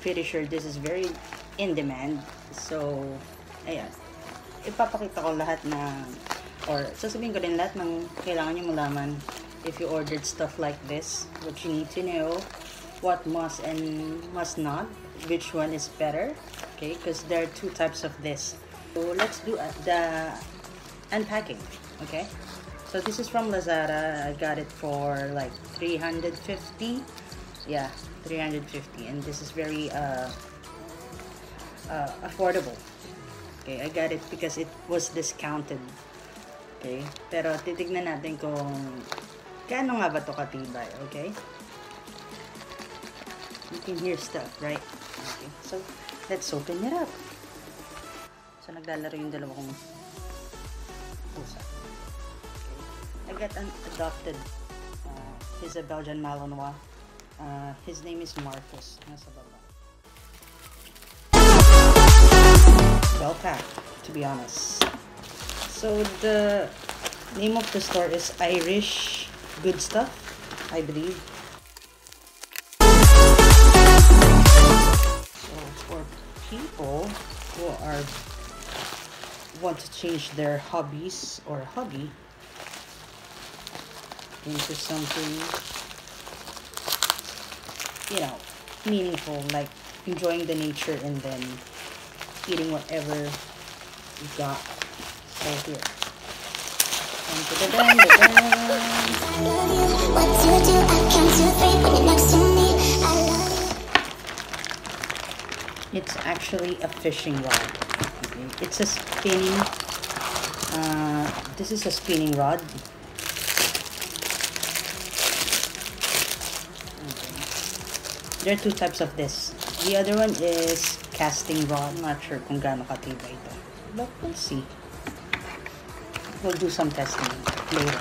pretty sure this is very in demand. So, ayan. Ipapakita ko lahat na, or sasabihin ko din lahat ng kailangan nyo malaman if you ordered stuff like this. What you need to know, what must and must not, which one is better. Okay, because there are two types of this. So, let's do uh, the unpacking. Okay. So this is from Lazada. I got it for like 350. Yeah, 350 and this is very uh, uh, affordable. Okay, I got it because it was discounted. Okay, pero titignan natin kung gaano nga ba to katibay, okay? You can hear stuff, right? Okay, so let's open it up. So naglalaro yung dalawa kong pusa. I got an adopted. Uh, he's a Belgian Malinois. Uh, his name is Marcus. Nasa baba. Well packed, to be honest. So the name of the store is Irish Good Stuff, I believe. So for people who are want to change their hobbies or hobby into something you know meaningful like enjoying the nature and then eating whatever you got so here Dun, dun, dun, dun, dun. What do you do? I count to three when you're next to me. I love you. it's actually a fishing rod okay. it's a spinning uh, this is a spinning rod There are two types of this. The other one is casting rod. I'm not sure kung gaano katibay ito. But we'll see. We'll do some testing later.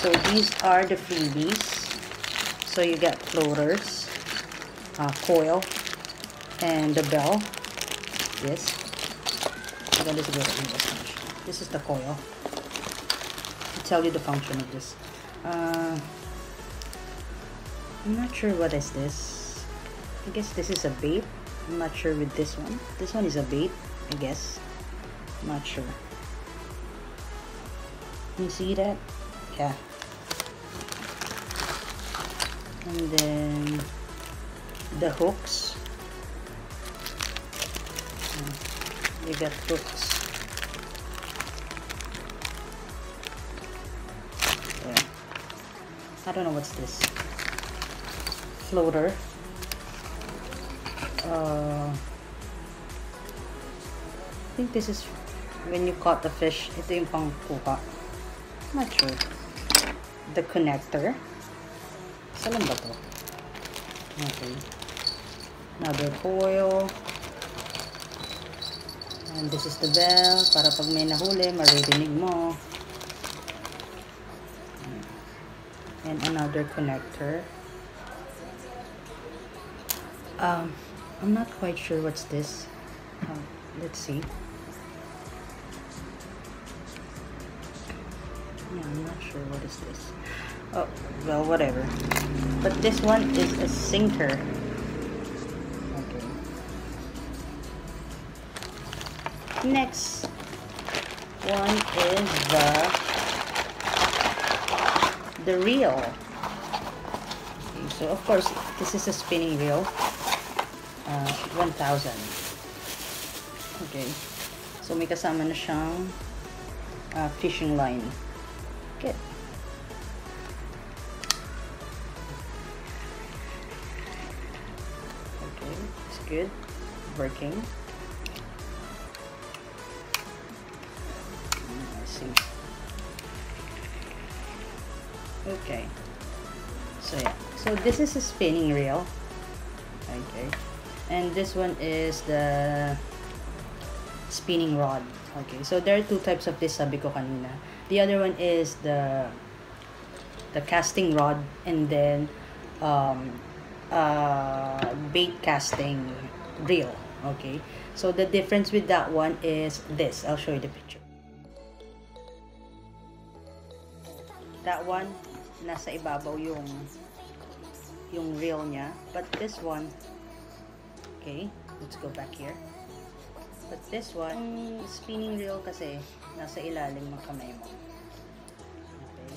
So these are the freebies. So you get floaters, uh, coil, and the bell. Yes. This is the coil. To tell you the function of this. Uh, I'm not sure what is this. I guess this is a bait. I'm not sure with this one. This one is a bait, I guess. Not sure. You see that? Yeah. And then the hooks. Mm, You got hooks. Yeah. I don't know what's this floater. Uh, I think this is when you caught the fish. Ito yung pang kuha. Not sure. The connector. Saan ba to? Okay. Another coil. And this is the bell. Para pag may nahuli, maririnig mo. And another connector. Um, I'm not quite sure what's this. Um, let's see. Yeah, I'm not sure what is this. Oh, well, whatever. But this one is a sinker. Okay. Next one is the the reel. Okay, so of course, this is a spinning reel. Uh, 1,000. Okay. So may kasama na siyang uh, fishing line. Okay. Okay, it's good. Working. Mm, I see. Okay. So yeah. So this is a spinning reel. Okay. And this one is the spinning rod. Okay. So there are two types of this sabi ko kanina. The other one is the the casting rod and then um, uh, bait casting reel. Okay. So the difference with that one is this. I'll show you the picture. That one, nasa ibabaw yung yung reel niya. But this one, okay, let's go back here. But this one, spinning reel kasi, nasa ilalim ng kamay mo. Okay.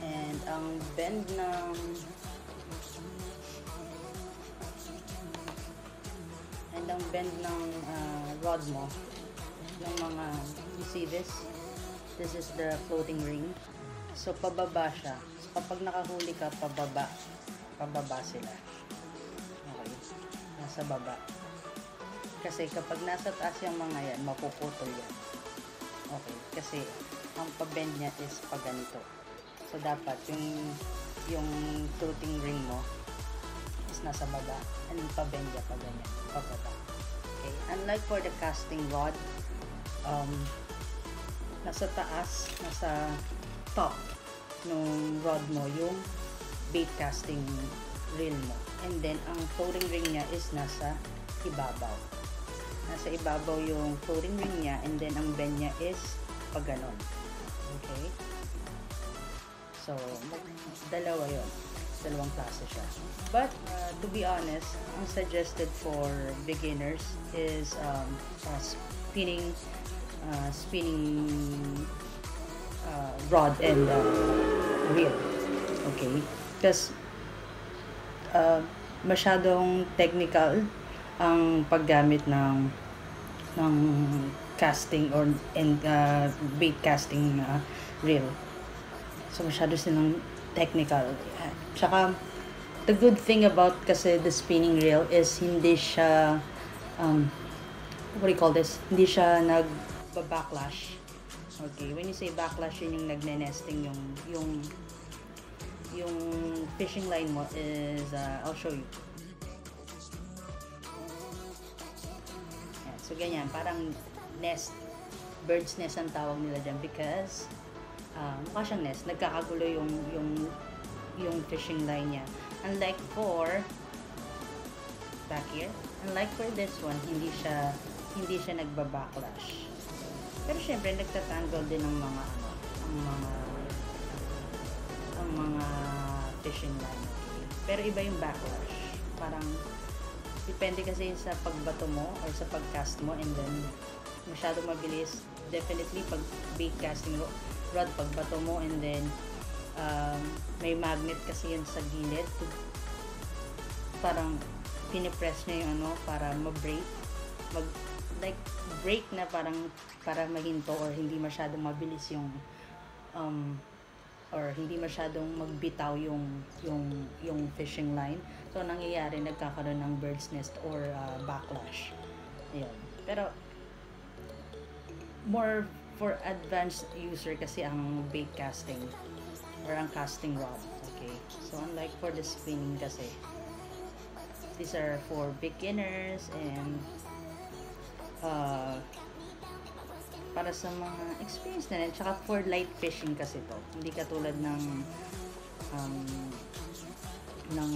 And ang bend ng and ang bend ng ah, rod mo yung mga you see this this is the floating ring so pababa siya so kapag nakahuli ka pababa pababa sila nasa baba. Kasi kapag nasa taas yung mga yan mapuputol yan. Okay kasi ang pabend niya is pag ganito. So dapat yung yung floating ring mo is nasa baba. And pabend niya pag ganyan pababa. Okay unlike for the casting rod um, nasa taas, nasa top nung rod mo, yung bait casting reel mo. And then, ang floating ring niya is nasa ibabaw. Nasa ibabaw yung floating ring niya and then ang bend niya is pag. Okay? So, dalawa yon Dalawang klase siya. But, uh, to be honest, ang suggested for beginners is um, uh, spinning uh, spinning uh, rod and uh, reel. Okay? Because uh, masyadong technical ang paggamit ng ng casting or and uh, bait casting uh, reel. So masyado silang technical. Tsaka the good thing about kasi the spinning reel is hindi siya um, what do you call this? Hindi siya nag-backlash. Okay, when you say backlash, yun yung nagne-nesting yung yung yung fishing line mo is uh, I'll show you. Yan, so ganyan, parang nest bird's nest ang tawag nila dyan because uh, mukha siyang nest, nagkakagulo yung yung yung fishing line niya. Unlike for back here, unlike for this one, hindi siya hindi siya nagba-backlash. Pero syempre, nagtatangle din ng mga ano, ang mga ang mga line. Okay? Pero iba yung backlash. Parang depende kasi sa pagbato mo or sa pagcast mo and then masyado mabilis. Definitely pag bait casting ro- rod, pagbato mo and then um, may magnet kasi yun sa gilid. Parang pinipress niya yung ano para ma-break. Mag, like break na parang para mahinto or hindi masyadong mabilis yung um, or hindi masyadong magbitaw yung yung yung fishing line. So nangyayari nagkakaroon ng bird's nest or uh, backlash. Ayun. Pero more for advanced user kasi ang bait casting or ang casting rod. Okay. So unlike for the spinning kasi these are for beginners and uh, para sa mga experience na rin. Tsaka for light fishing kasi to. Hindi katulad ng um, ng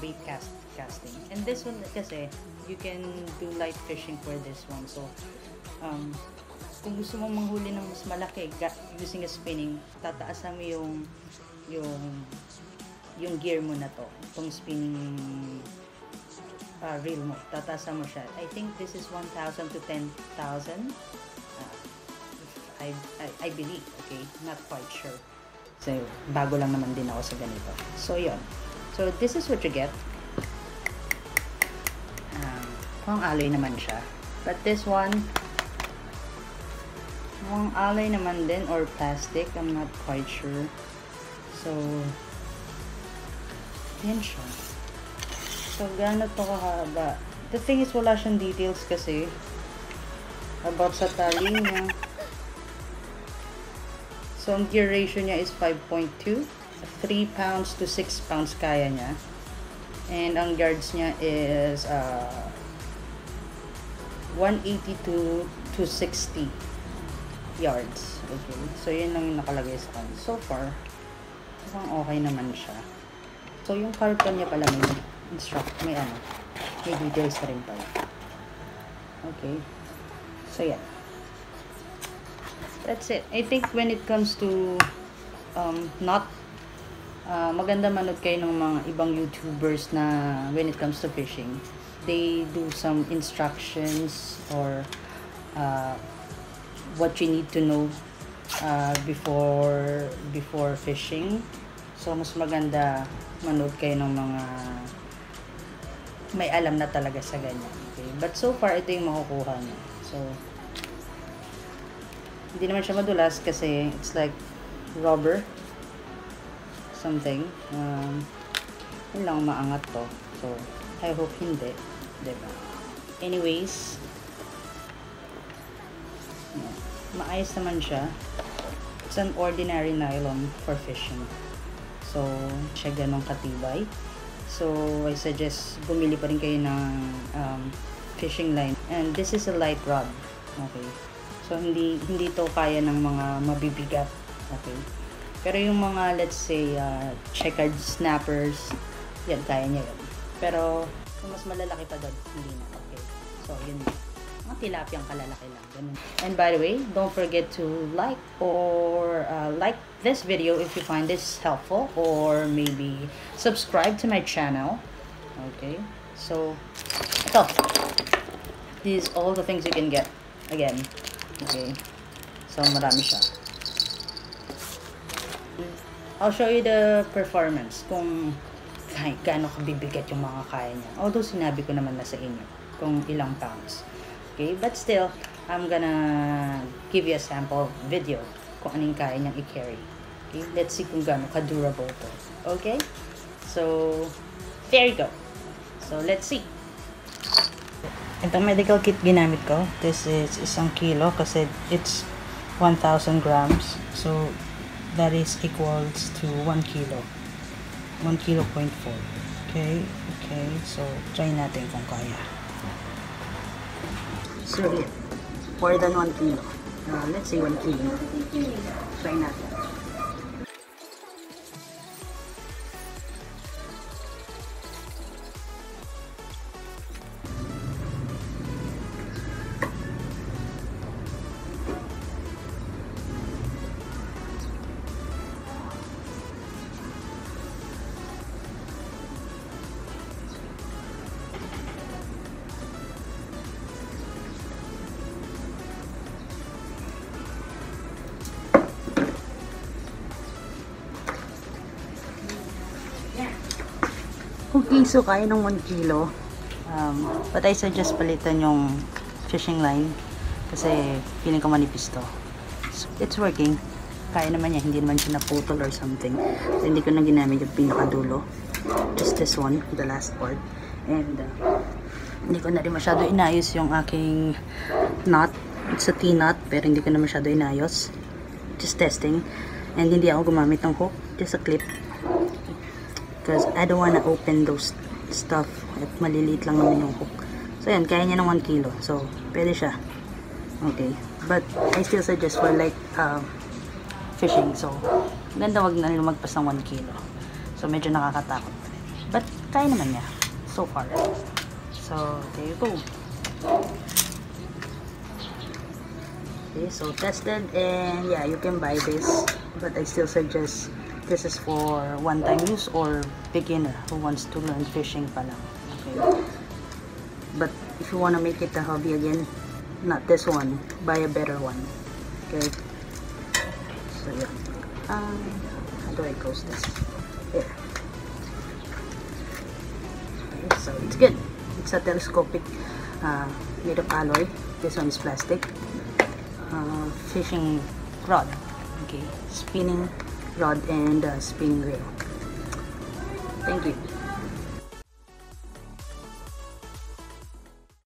bait cast casting. And this one kasi, you can do light fishing for this one. So, um, kung gusto mong manghuli ng mas malaki using a spinning, tataasan mo yung yung yung gear mo na to. Itong spinning uh, reel mo. Tataasan mo siya. I think this is 1,000 to 10,000. I, I, believe, okay? Not quite sure. So, bago lang naman din ako sa ganito. So, yon So, this is what you get. Um, pang alloy naman siya. But this one, pang alloy naman din or plastic. I'm not quite sure. So, yan siya. So, gaano to kahaba? The thing is, wala siyang details kasi about sa tali niya. So, ang gear ratio niya is 5.2. 3 pounds to 6 pounds kaya niya. And ang yards niya is uh, 180 to, to 60 yards. Okay. So, yun lang yung nakalagay sa kanya. So far, mukhang okay naman siya. So, yung carton niya pala may instruct, may ano, may details na rin pala. Okay. So, yeah. That's it. I think when it comes to um, knot ah, maganda manood kayo ng mga ibang YouTubers na when it comes to fishing, they do some instructions or uh, what you need to know uh, before before fishing. So mas maganda manood kayo ng mga may alam na talaga sa ganyan. Okay? But so far, ito yung makukuha niyo. So, hindi naman siya madulas kasi it's like rubber something. Um, yun lang maangat to. So, I hope hindi. Diba? Anyways, maayos naman siya. It's an ordinary nylon for fishing. So, siya ganong katibay. So, I suggest bumili pa rin kayo ng um, fishing line. And this is a light rod. Okay. So, hindi hindi to kaya ng mga mabibigat. Okay. Pero yung mga, let's say, uh, checkered snappers, yan, kaya niya yun. Pero, kung mas malalaki pa doon, hindi na. Okay. So, yun. Mga tilapiyang kalalaki lang. Ganun. And by the way, don't forget to like or uh, like this video if you find this helpful or maybe subscribe to my channel. Okay. So, ito. These all the things you can get. Again. Okay. So, marami siya. I'll show you the performance kung gaano kabibigat yung mga kaya niya. Although sinabi ko naman na sa inyo kung ilang pounds. Okay, but still, I'm gonna give you a sample video kung anong kaya niyang i-carry. Okay, let's see kung gaano ka-durable to. Okay? So, there you go. So, let's see. Itong medical kit ginamit ko, this is isang kilo kasi it's 1,000 grams. So, that is equals to 1 kilo. 1 kilo point 4. Okay, okay. So, try natin kung kaya. So. More than 1 kilo. Uh, let's say 1 kilo. Try natin. Okay, so kaya ng 1 kilo. Um, but I suggest palitan yung fishing line kasi feeling ko manipis to. So, it's working. Kaya naman niya, hindi naman siya naputol or something. So, hindi ko na ginamit yung pinakadulo. Just this one, the last part. And uh, hindi ko na rin masyado inayos yung aking knot. It's a T-knot, pero hindi ko na masyado inayos. Just testing. And hindi ako gumamit ng hook, just a clip because I don't wanna open those stuff. At maliliit lang naman yung hook. So yan, kaya niya ng 1 kilo. So, pwede siya. Okay, but I still suggest for like uh, fishing. So, ganda wag na lumagpas ng 1 kilo. So, medyo nakakatakot but kaya naman niya so far. So, there you go. Okay, so tested and yeah, you can buy this. But I still suggest this is for one-time use or beginner who wants to learn fishing pa lang. Okay. But if you want to make it a hobby again, not this one, buy a better one. Okay. So yeah. Um, how do I close this? Here. Okay, so it's good. It's a telescopic uh, made of alloy. This one is plastic. Uh, fishing rod. Okay. Spinning rod and uh, spinning reel. Thank you.